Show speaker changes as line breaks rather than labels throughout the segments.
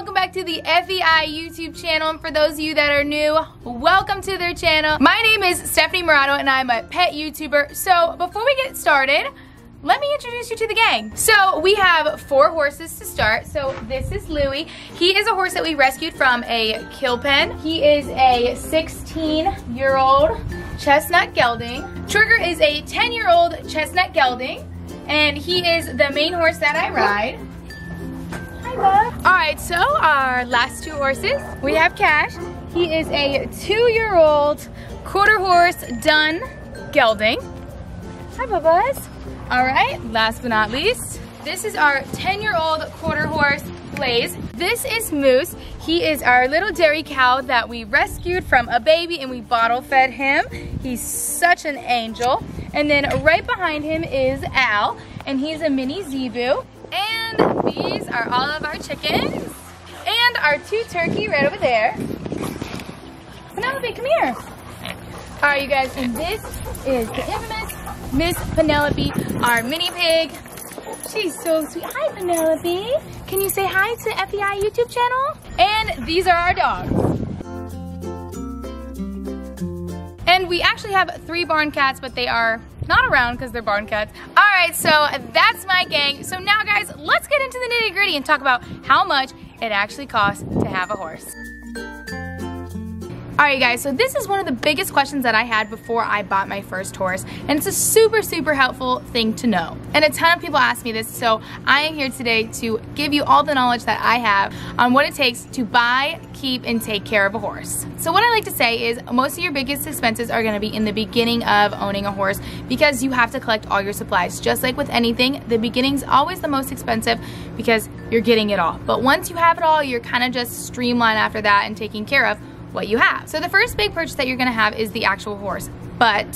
welcome back to the FEI YouTube channel. And for those of you that are new, welcome to their channel. My name is Stephanie Moratto and I'm a pet YouTuber. So before we get started, let me introduce you to the gang. So we have four horses to start. So this is Louie. He is a horse that we rescued from a kill pen. He is a 16 year old chestnut gelding. Trigger is a 10 year old chestnut gelding. And he is the main horse that I ride. Hi, bud. All right, so our last two horses, we have Cash. He is a two-year-old quarter horse dun gelding. Hi, Bubba's. All right, last but not least, this is our 10-year-old quarter horse, Blaze. This is Moose. He is our little dairy cow that we rescued from a baby and we bottle fed him. He's such an angel. And then right behind him is Al, and he's a mini zebu. These are all of our chickens. And our two turkey right over there. Penelope, come here. All right, you guys, and this is the infamous Miss Penelope, our mini pig. She's so sweet. Hi, Penelope. Can you say hi to the FEI YouTube channel? And these are our dogs. And we actually have three barn cats, but they are not around because they're barn cats. All right, so that's my gang. So now guys, let's get into the nitty gritty and talk about how much it actually costs to have a horse. Alright guys, so this is one of the biggest questions that I had before I bought my first horse, and it's a super, super helpful thing to know. And a ton of people ask me this, so I am here today to give you all the knowledge that I have on what it takes to buy, keep, and take care of a horse. So what I like to say is most of your biggest expenses are gonna be in the beginning of owning a horse because you have to collect all your supplies. Just like with anything, the beginning's always the most expensive because you're getting it all. But once you have it all, you're kind of just streamlined after that and taking care of what you have. So the first big purchase that you're gonna have is the actual horse, but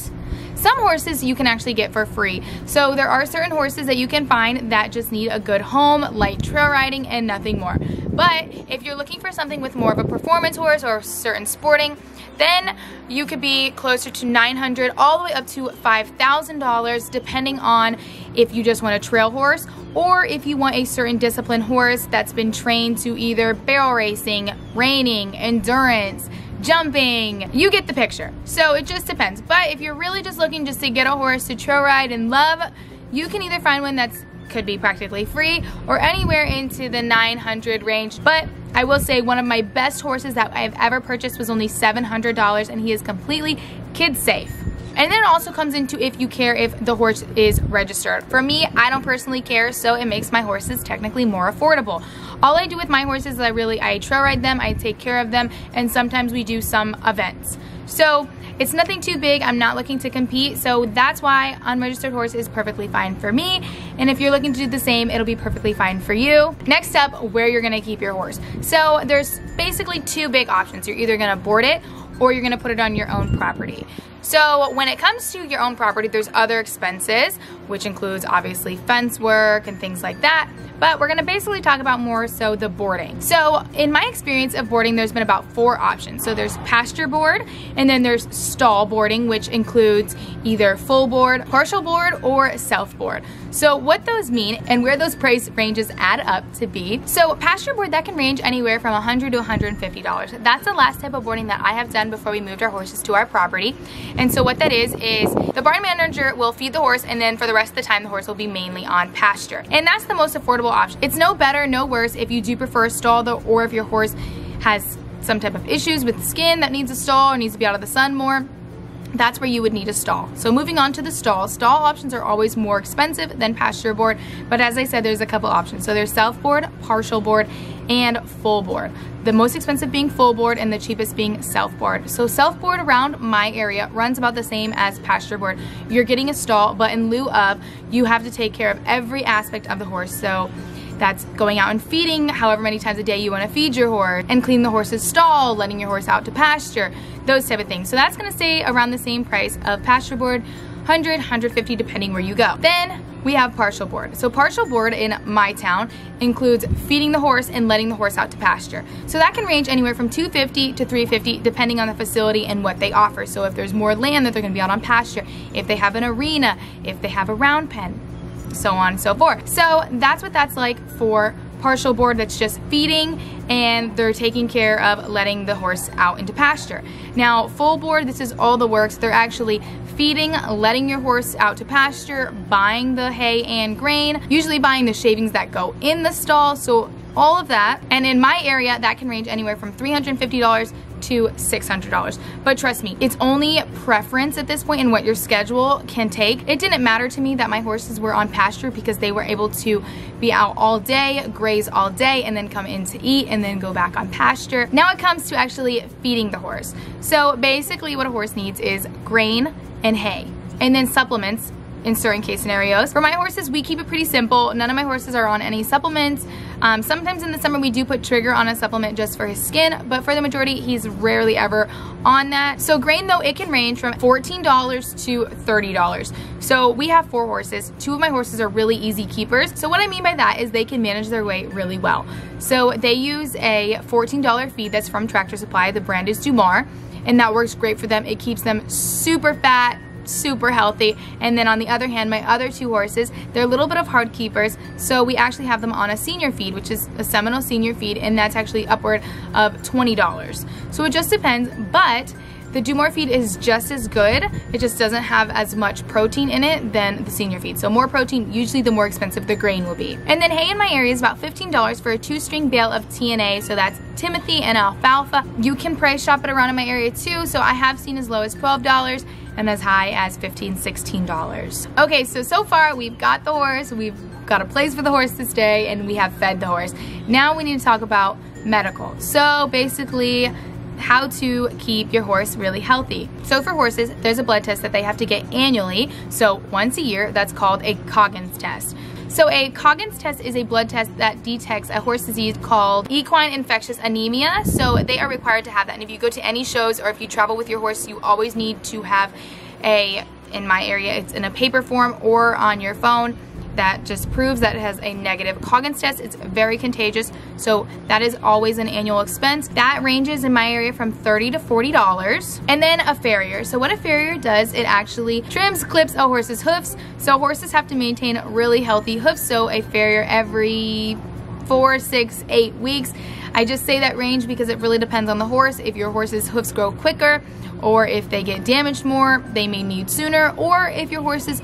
some horses you can actually get for free. So there are certain horses that you can find that just need a good home, light trail riding, and nothing more. But if you're looking for something with more of a performance horse or certain sporting, then you could be closer to 900 all the way up to $5,000 depending on if you just want a trail horse or if you want a certain discipline horse that's been trained to either barrel racing, reining, endurance, jumping, you get the picture. So it just depends. But if you're really just looking just to get a horse to trail ride and love, you can either find one that's could be practically free or anywhere into the 900 range. But I will say one of my best horses that I've ever purchased was only $700 and he is completely kid safe. And then it also comes into if you care if the horse is registered. For me, I don't personally care, so it makes my horses technically more affordable. All I do with my horses is I really, I trail ride them, I take care of them, and sometimes we do some events. So it's nothing too big. I'm not looking to compete. So that's why unregistered horse is perfectly fine for me. And if you're looking to do the same, it'll be perfectly fine for you. Next up, where you're gonna keep your horse. So there's basically two big options. You're either gonna board it or you're gonna put it on your own property. So when it comes to your own property, there's other expenses, which includes obviously fence work and things like that. But we're gonna basically talk about more so the boarding. So in my experience of boarding, there's been about four options. So there's pasture board, and then there's stall boarding, which includes either full board, partial board, or self board. So what those mean and where those price ranges add up to be. So pasture board, that can range anywhere from 100 to $150. That's the last type of boarding that I have done before we moved our horses to our property. And so what that is, is the barn manager will feed the horse and then for the rest of the time the horse will be mainly on pasture. And that's the most affordable option. It's no better, no worse if you do prefer a stall though or if your horse has some type of issues with skin that needs a stall or needs to be out of the sun more that's where you would need a stall. So moving on to the stall, stall options are always more expensive than pasture board, but as I said, there's a couple options. So there's self board, partial board, and full board. The most expensive being full board and the cheapest being self board. So self board around my area runs about the same as pasture board. You're getting a stall, but in lieu of, you have to take care of every aspect of the horse. So that's going out and feeding however many times a day you want to feed your horse and clean the horse's stall, letting your horse out to pasture, those type of things. So that's going to stay around the same price of pasture board, 100, 150 depending where you go. Then we have partial board. So partial board in my town includes feeding the horse and letting the horse out to pasture. So that can range anywhere from 250 to 350 depending on the facility and what they offer. So if there's more land that they're gonna be out on pasture, if they have an arena, if they have a round pen, so on and so forth. So that's what that's like for partial board that's just feeding and they're taking care of letting the horse out into pasture. Now, full board, this is all the works. They're actually feeding, letting your horse out to pasture, buying the hay and grain, usually buying the shavings that go in the stall. So all of that. And in my area, that can range anywhere from $350 to $600. But trust me, it's only preference at this point and what your schedule can take. It didn't matter to me that my horses were on pasture because they were able to be out all day, graze all day, and then come in to eat and then go back on pasture. Now it comes to actually feeding the horse. So basically what a horse needs is grain and hay and then supplements in certain case scenarios. For my horses, we keep it pretty simple. None of my horses are on any supplements. Um, sometimes in the summer we do put Trigger on a supplement just for his skin, but for the majority, he's rarely ever on that. So grain though, it can range from $14 to $30. So we have four horses. Two of my horses are really easy keepers. So what I mean by that is they can manage their weight really well. So they use a $14 feed that's from Tractor Supply. The brand is DuMOR and that works great for them. It keeps them super fat, super healthy. And then on the other hand, my other two horses, they're a little bit of hard keepers. So we actually have them on a senior feed, which is a Seminole senior feed, and that's actually upward of $20. So it just depends, but the DuMOR feed is just as good. It just doesn't have as much protein in it than the senior feed. So more protein, usually the more expensive the grain will be. And then hay in my area is about $15 for a two string bale of TNA. So that's Timothy and alfalfa. You can price shop it around in my area too. So I have seen as low as $12 and as high as $15, $16. Okay, so so far we've got the horse, we've got a place for the horse to stay, and we have fed the horse. Now we need to talk about medical. So basically, how to keep your horse really healthy. So for horses, there's a blood test that they have to get annually, so once a year, that's called a Coggins test. So a Coggins test is a blood test that detects a horse disease called equine infectious anemia. So they are required to have that. And if you go to any shows or if you travel with your horse, you always need to have a, in my area, it's in a paper form or on your phone that just proves that it has a negative Coggins test. It's very contagious, so that is always an annual expense. That ranges in my area from 30 to $40. And then a farrier. So what a farrier does, it actually trims, clips a horse's hoofs. So horses have to maintain really healthy hoofs, so a farrier every four, six, eight weeks. I just say that range because it really depends on the horse. If your horse's hoofs grow quicker, or if they get damaged more, they may need sooner, or if your horse's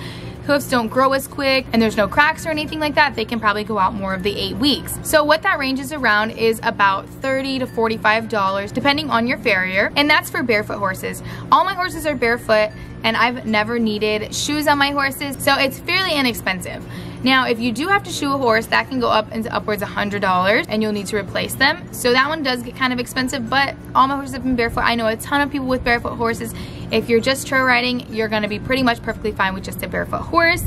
hoofs don't grow as quick and there's no cracks or anything like that, they can probably go out more of the eight weeks. So what that ranges around is about 30 to $45 depending on your farrier and that's for barefoot horses. All my horses are barefoot and I've never needed shoes on my horses so it's fairly inexpensive. Now, if you do have to shoe a horse, that can go up into upwards $100 and you'll need to replace them. So that one does get kind of expensive, but all my horses have been barefoot. I know a ton of people with barefoot horses. If you're just trail riding, you're gonna be pretty much perfectly fine with just a barefoot horse.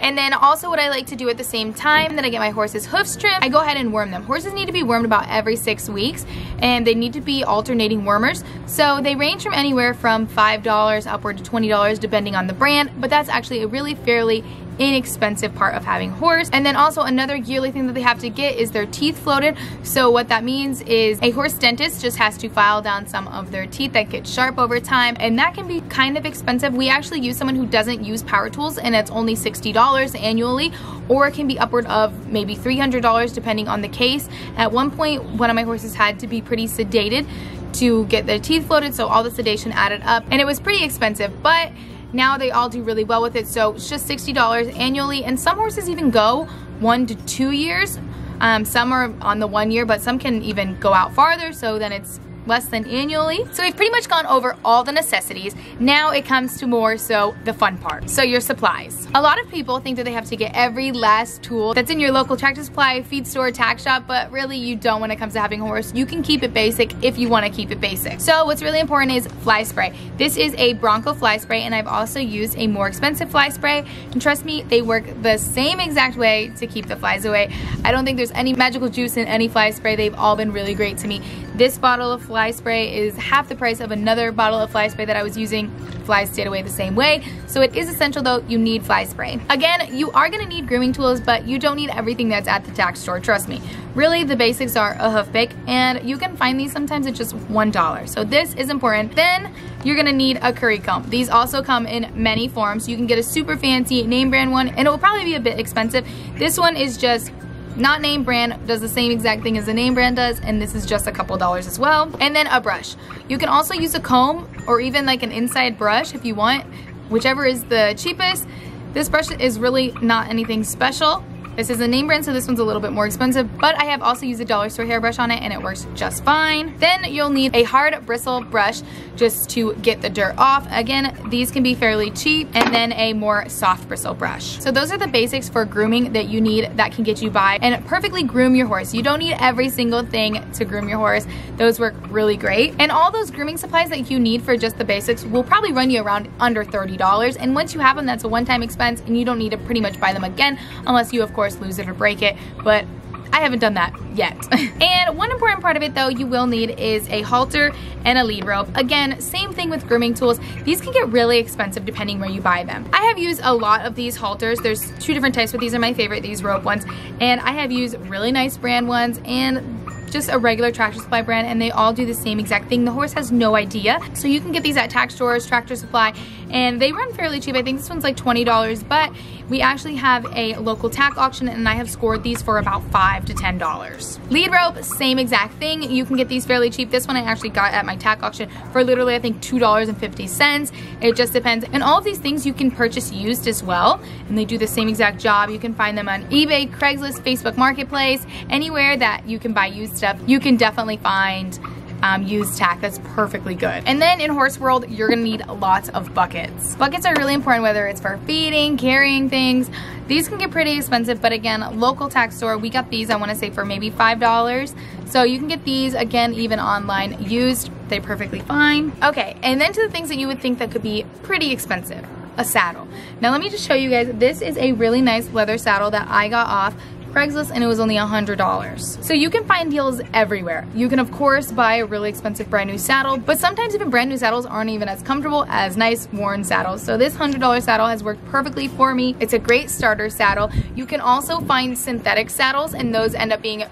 And then also what I like to do at the same time that I get my horse's hoofs trimmed, I go ahead and worm them. Horses need to be wormed about every six weeks and they need to be alternating wormers. So they range from anywhere from $5 upward to $20 depending on the brand, but that's actually a really fairly inexpensive part of having horse. And then also another yearly thing that they have to get is their teeth floated. So what that means is a horse dentist just has to file down some of their teeth that get sharp over time and that can be kind of expensive. We actually use someone who doesn't use power tools and it's only $60 annually or it can be upward of maybe $300 depending on the case. At one point, one of my horses had to be pretty sedated to get their teeth floated so all the sedation added up and it was pretty expensive but now they all do really well with it, so it's just $60 annually, and some horses even go one to two years. Um, some are on the one year, but some can even go out farther, so then it's less than annually. So we've pretty much gone over all the necessities. Now it comes to more so the fun part. So your supplies. A lot of people think that they have to get every last tool that's in your local tractor supply, feed store, tack shop, but really you don't when it comes to having a horse. You can keep it basic if you want to keep it basic. So what's really important is fly spray. This is a Bronco fly spray and I've also used a more expensive fly spray. And trust me, they work the same exact way to keep the flies away. I don't think there's any magical juice in any fly spray. They've all been really great to me. This bottle of fly spray is half the price of another bottle of fly spray that I was using. Flies stayed away the same way. So it is essential though, you need fly spray. Again, you are gonna need grooming tools, but you don't need everything that's at the tack store, trust me. Really, the basics are a hoof pick, and you can find these sometimes at just $1. So this is important. Then you're gonna need a curry comb. These also come in many forms. You can get a super fancy name brand one, and it will probably be a bit expensive. This one is just not name brand, does the same exact thing as the name brand does, and this is just a couple dollars as well. And then a brush. You can also use a comb or even like an inside brush if you want, whichever is the cheapest. This brush is really not anything special. This is a name brand, so this one's a little bit more expensive, but I have also used a dollar store hairbrush on it and it works just fine. Then you'll need a hard bristle brush just to get the dirt off. Again, these can be fairly cheap and then a more soft bristle brush. So those are the basics for grooming that you need that can get you by and perfectly groom your horse. You don't need every single thing to groom your horse. Those work really great. And all those grooming supplies that you need for just the basics will probably run you around under $30. And once you have them, that's a one-time expense and you don't need to pretty much buy them again unless you, of course, course lose it or break it, but I haven't done that yet. and one important part of it though you will need is a halter and a lead rope. Again, same thing with grooming tools. These can get really expensive depending where you buy them. I have used a lot of these halters. There's two different types, but these are my favorite, these rope ones. And I have used really nice brand ones and just a regular tractor supply brand and they all do the same exact thing. The horse has no idea. So you can get these at tack stores, tractor supply, and they run fairly cheap. I think this one's like $20, but we actually have a local tack auction and I have scored these for about five to $10. Lead rope, same exact thing. You can get these fairly cheap. This one I actually got at my tack auction for literally I think $2.50. It just depends. And all of these things you can purchase used as well. And they do the same exact job. You can find them on eBay, Craigslist, Facebook Marketplace, anywhere that you can buy used stuff. You can definitely find um, used tack that's perfectly good. And then in horse world, you're gonna need lots of buckets. Buckets are really important whether it's for feeding, carrying things. These can get pretty expensive, but again, local tack store, we got these, I wanna say for maybe $5. So you can get these, again, even online, used, they're perfectly fine. Okay, and then to the things that you would think that could be pretty expensive a saddle. Now let me just show you guys, this is a really nice leather saddle that I got off Craigslist and it was only $100. So you can find deals everywhere. You can of course buy a really expensive brand new saddle, but sometimes even brand new saddles aren't even as comfortable as nice worn saddles. So this $100 saddle has worked perfectly for me. It's a great starter saddle. You can also find synthetic saddles and those end up being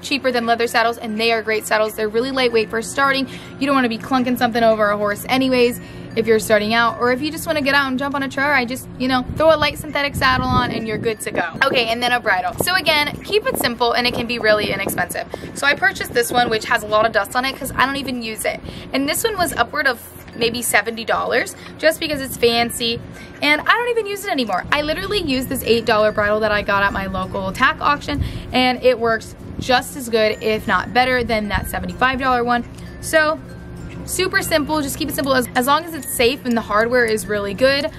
cheaper than leather saddles and they are great saddles. They're really lightweight for starting. You don't want to be clunking something over a horse anyways if you're starting out or if you just want to get out and jump on a chair I just you know throw a light synthetic saddle on and you're good to go. Okay and then a bridle. So again keep it simple and it can be really inexpensive. So I purchased this one which has a lot of dust on it because I don't even use it. And this one was upward of maybe $70 just because it's fancy. And I don't even use it anymore. I literally use this $8 bridle that I got at my local tack auction and it works just as good if not better than that $75 one. So Super simple, just keep it simple. As, as long as it's safe and the hardware is really good,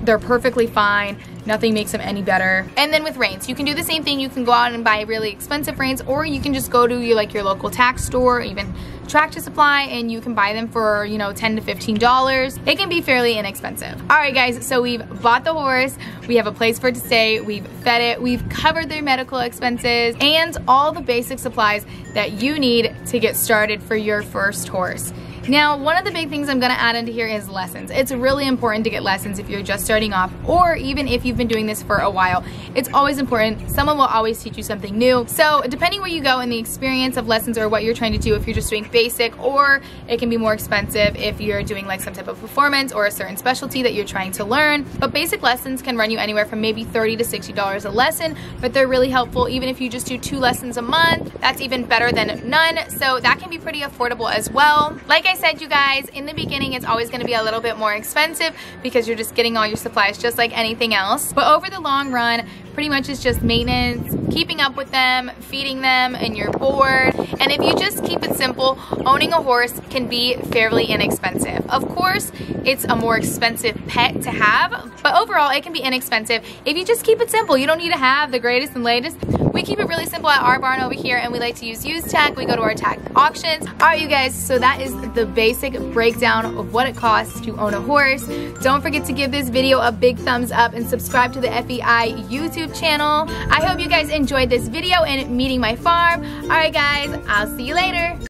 they're perfectly fine. Nothing makes them any better. And then with reins, you can do the same thing. You can go out and buy really expensive reins or you can just go to your, like your local tack store, even Tractor Supply, and you can buy them for, you know, 10 to $15. It can be fairly inexpensive. All right, guys, so we've bought the horse. We have a place for it to stay. We've fed it. We've covered their medical expenses and all the basic supplies that you need to get started for your first horse. Now, one of the big things I'm gonna add into here is lessons. It's really important to get lessons if you're just starting off or even if you've been doing this for a while. It's always important. Someone will always teach you something new. So depending where you go in the experience of lessons or what you're trying to do, if you're just doing basic or it can be more expensive if you're doing like some type of performance or a certain specialty that you're trying to learn. But basic lessons can run you anywhere from maybe 30 to $60 a lesson, but they're really helpful even if you just do two lessons a month. That's even better than none. So that can be pretty affordable as well. Like I I said, you guys, in the beginning, it's always gonna be a little bit more expensive because you're just getting all your supplies just like anything else. But over the long run, pretty much it's just maintenance, keeping up with them, feeding them, and you're bored. And if you just keep it simple, owning a horse can be fairly inexpensive. Of course, it's a more expensive pet to have, but overall, it can be inexpensive if you just keep it simple. You don't need to have the greatest and latest. We keep it really simple at our barn over here and we like to use used tack. We go to our tack auctions. All right, you guys, so that is the basic breakdown of what it costs to own a horse. Don't forget to give this video a big thumbs up and subscribe to the FEI YouTube channel. I hope you guys enjoyed this video and meeting my farm. All right, guys, I'll see you later.